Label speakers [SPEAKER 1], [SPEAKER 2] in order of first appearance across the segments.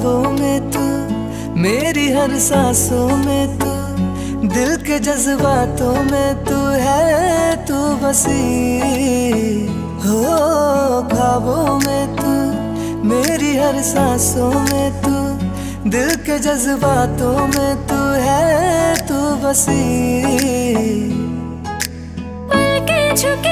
[SPEAKER 1] में तू, मेरी हर सांसों में तू, दिल के जज्बातों में तू है, तू बसी। हो, ख्वाबों में तू, मेरी हर सांसों में तू, दिल के जज्बातों में तू है, तू बसी।
[SPEAKER 2] झुकी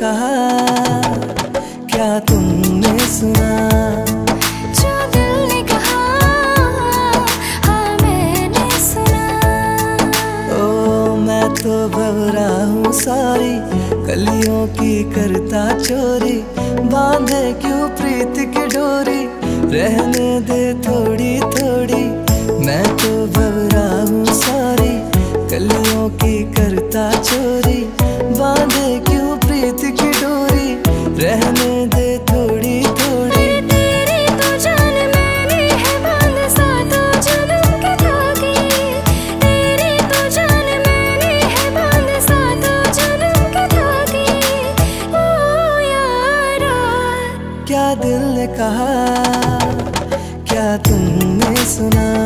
[SPEAKER 1] कहा क्या तुमने सुना?
[SPEAKER 2] जो दिल ने कहा हाँ मैंने सुना।
[SPEAKER 1] ओ मैं तो भवरा हूँ सारी कलियों की करता चोरी। बांधे क्यों प्रीत की डोरी? रहने दे थोड़ी थोड़ी मैं तो भवरा क्या दिल ने कहा? क्या तुमने सुना?